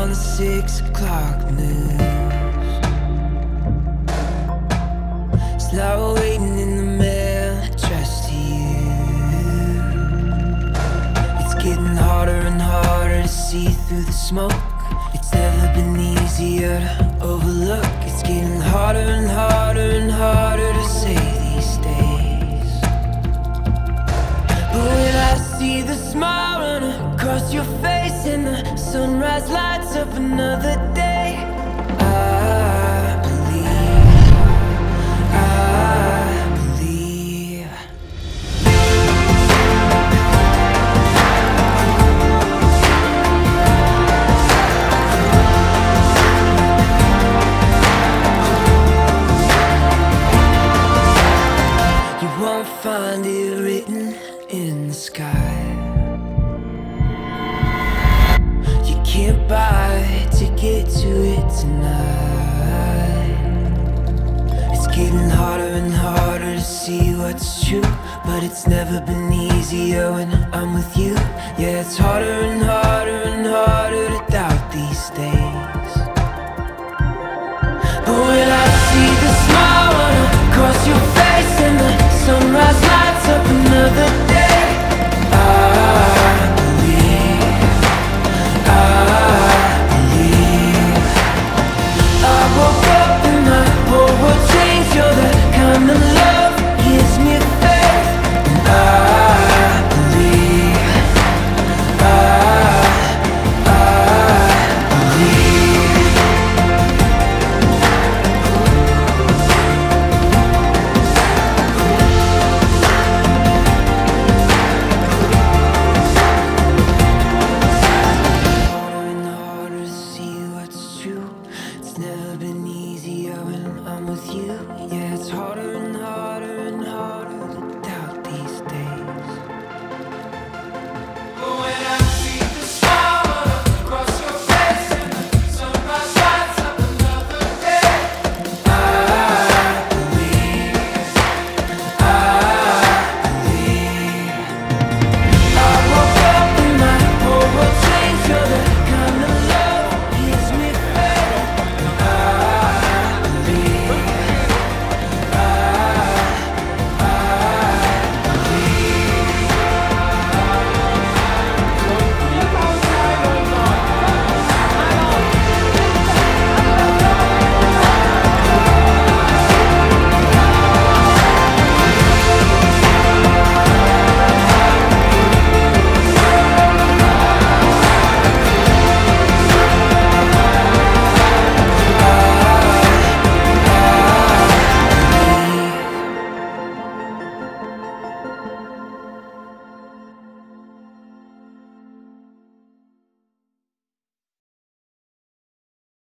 on the six o'clock news. Slow waiting in the mail, I trust you. It's getting harder and harder to see through the smoke. It's never been easier to overlook. It's getting harder and harder and harder to say these days. But when I see the smile run across your face and the sunrise lights of another day, I believe, I believe. You won't find it written in the sky. A ticket to it tonight. It's getting harder and harder to see what's true, but it's never been easier when I'm with you. Yeah, it's harder and harder and harder